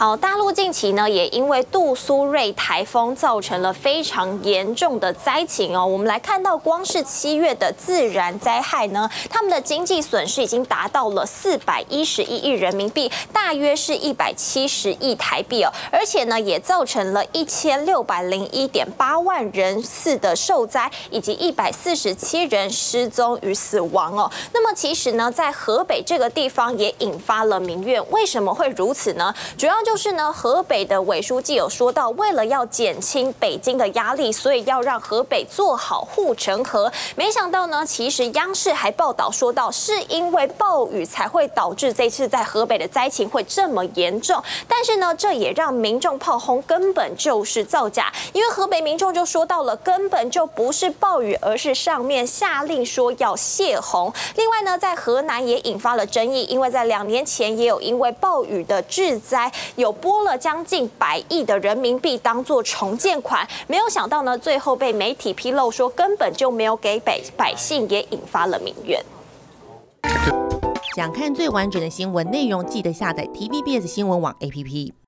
好，大陆近期呢也因为杜苏芮台风造成了非常严重的灾情哦。我们来看到，光是七月的自然灾害呢，他们的经济损失已经达到了四百一十一亿人民币，大约是一百七十亿台币哦。而且呢，也造成了一千六百零一点八万人次的受灾，以及一百四十七人失踪与死亡哦。那么其实呢，在河北这个地方也引发了民怨，为什么会如此呢？主要就就是呢，河北的委书记有说到，为了要减轻北京的压力，所以要让河北做好护城河。没想到呢，其实央视还报道说到，是因为暴雨才会导致这次在河北的灾情会这么严重。但是呢，这也让民众炮轰根本就是造假，因为河北民众就说到了，根本就不是暴雨，而是上面下令说要泄洪。另外呢，在河南也引发了争议，因为在两年前也有因为暴雨的致灾。有拨了将近百亿的人民币当做重建款，没有想到呢，最后被媒体披露说根本就没有给百百姓，也引发了民怨。想看最完整的新闻内容，记得下载 TVBS 新闻网 APP。